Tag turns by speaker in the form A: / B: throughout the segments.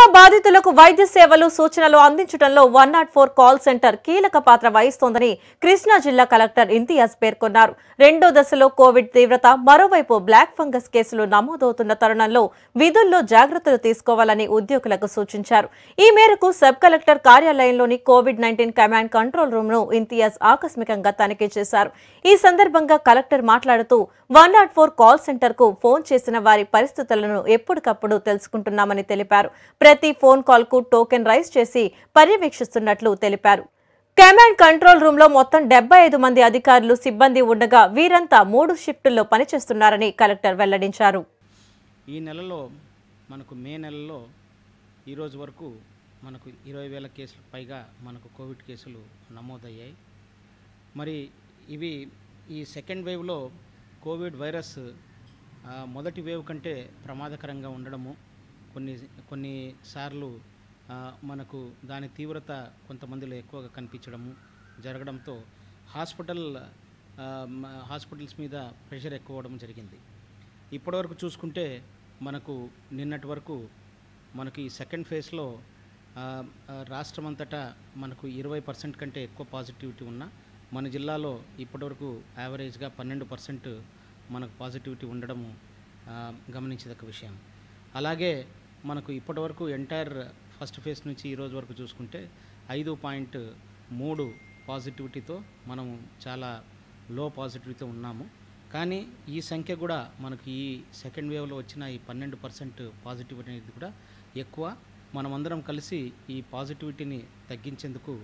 A: Corona బాధితులకు వైద్య సేవలు సూచనలు అందించడంలో one nought four call centre కీలక పాత్ర వహిస్తోందని కృష్ణా జిల్లా కలెక్టర్ ఇంతియాజ్ పేర్కొన్నారు. రెండో దశలో కోవిడ్ తీవ్రత మరోవైపు బ్లాక్ ఫంగస్ కేసులు నమోదవుతున్న తరుణంలో విధుల్లో జాగ్రత్తలు తీసుకోవాలని ఉద్యోగులకు సూచించారు. ఈ మేరకు సబ్ కలెక్టర్ కార్యాలయంలోని కోవిడ్ నైన్టీన్ కమాండ్ కంట్రోల్ రూమ్ను ఇంతియాజ్ ఆకస్మికంగా తనిఖీ చేశారు. ఈ సందర్భంగా కలెక్టర్ మాట్లాడుతూ వన్ నాట్ ఫోర్ కాల్ సెంటర్కు ఫోన్ చేసిన వారి పరిస్థితులను ఎప్పటికప్పుడు తెలుసుకుంటున్నామని తెలిపారు. ప్రతి ఫోన్ కాల్కు టోకెన్ రైజ్ చేసి పర్యవేక్షిస్తున్నట్లు తెలిపారు. కమాండ్ కంట్రోల్ రూమ్లో మొత్తం డెబ్బై ఐదు మంది అధికారులు సిబ్బంది ఉండగా వీరంతా మూడు షిఫ్టుల్లో పనిచేస్తున్నారని కలెక్టర్ వెల్లడించారు.
B: ఈ నెలలో మనకు మే నెలలో ఈరోజు వరకు మనకు ఇరవై వేల కేసులు పైగా మనకు కోవిడ్ కేసులు నమోదయ్యాయి. మరి ఇవి ఈ సెకండ్ వేవ్లో కోవిడ్ వైరస్ మొదటి వేవ్ కంటే ప్రమాదకరంగా ఉండడము కొన్ని కొన్నిసార్లు మనకు దాని తీవ్రత కొంతమందిలో ఎక్కువగా కనిపించడము జరగడంతో హాస్పిటల్ హాస్పిటల్స్ మీద ప్రెషర్ ఎక్కువ అవడం జరిగింది. ఇప్పటివరకు చూసుకుంటే మనకు నిన్నటి వరకు మనకి సెకండ్ ఫేజ్లో రాష్ట్రమంతటా మనకు ఇరవై పర్సెంట్ కంటే ఎక్కువ పాజిటివిటీ ఉన్న మన జిల్లాలో ఇప్పటివరకు యావరేజ్గా పన్నెండు పర్సెంట్ మనకు పాజిటివిటీ ఉండడము గమనించదగ్గ విషయం. అలాగే మనకు ఇప్పటివరకు ఎంటైర్ ఫస్ట్ ఫేజ్ నుంచి ఈరోజు వరకు చూసుకుంటే ఐదు పాయింట్ మూడు పాజిటివిటీతో మనము చాలా లో పాజిటివిటీతో ఉన్నాము. కానీ ఈ సంఖ్య కూడా మనకు ఈ సెకండ్ వేవ్లో వచ్చిన ఈ పన్నెండు పర్సెంట్ పాజిటివిటీ అనేది కూడా ఎక్కువ. మనమందరం కలిసి ఈ పాజిటివిటీని తగ్గించేందుకు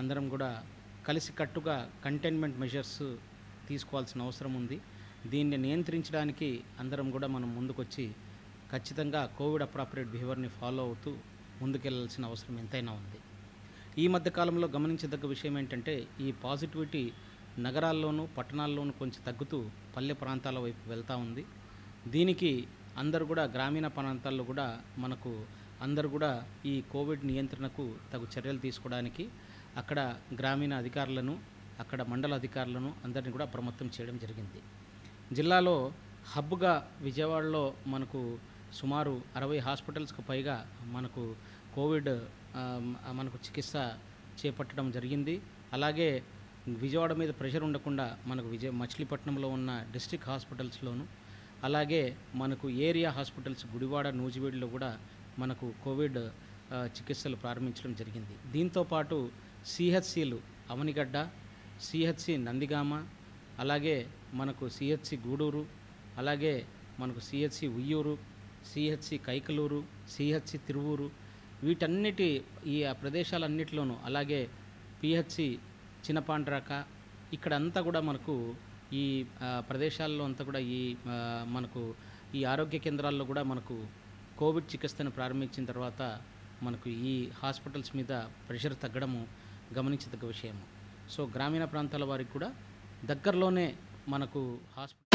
B: అందరం కూడా కలిసి కట్టుగా కంటైన్మెంట్ మెజర్స్ తీసుకోవాల్సిన అవసరం ఉంది. దీన్ని నియంత్రించడానికి అందరం కూడా మనం ముందుకొచ్చి ఖచ్చితంగా కోవిడ్ అప్రాపరేట్ బిహేవియర్ని ఫాలో అవుతూ ముందుకెళ్ళాల్సిన అవసరం ఎంతైనా ఉంది. ఈ మధ్య కాలంలో గమనించదగ్గ విషయం ఏంటంటే ఈ పాజిటివిటీ నగరాల్లోనూ పట్టణాల్లోనూ కొంచెం తగ్గుతూ పల్లె ప్రాంతాల వైపు వెళ్తూ ఉంది. దీనికి అందరు కూడా గ్రామీణ ప్రాంతాల్లో కూడా మనకు అందరు కూడా ఈ కోవిడ్ నియంత్రణకు తగు చర్యలు తీసుకోవడానికి అక్కడ గ్రామీణ అధికారులను అక్కడ మండల అధికారులను అందరిని కూడా అప్రమత్తం చేయడం జరిగింది. జిల్లాలో హబ్గా విజయవాడలో మనకు సుమారు అరవై హాస్పిటల్స్కు పైగా మనకు కోవిడ్ మనకు చికిత్స చేపట్టడం జరిగింది. అలాగే విజయవాడ మీద ప్రెషర్ ఉండకుండా మనకు విజయ మచిలీపట్నంలో ఉన్న డిస్ట్రిక్ట్ హాస్పిటల్స్లోను అలాగే మనకు ఏరియా హాస్పిటల్స్ గుడివాడ నూజివీడులో కూడా మనకు కోవిడ్ చికిత్సలు ప్రారంభించడం జరిగింది. దీంతో పాటు సిహెచ్సిలు అవనిగడ్డ సిహెచ్సి నందిగామ అలాగే మనకు సిహెచ్సి గూడూరు అలాగే మనకు CHC Uyyuru CHC Kaikaluru CHC Tiruvuru వీటన్నిటి ఈ ప్రదేశాలన్నింటిలోనూ ప్రదేశాలన్నిటిలోనూ అలాగే పిహెచ్సి చిన్నపాండ్రాక ఇక్కడంతా కూడా మనకు ఈ ప్రదేశాల్లో అంతా కూడా ఈ మనకు ఈ ఆరోగ్య కేంద్రాల్లో కూడా మనకు కోవిడ్ చికిత్సను ప్రారంభించిన తర్వాత మనకు ఈ హాస్పిటల్స్ మీద ప్రెషర్ తగ్గడము గమనించదగ్గ విషయము. సో గ్రామీణ ప్రాంతాల వారికి కూడా దగ్గరలోనే మనకు హాస్పిటల్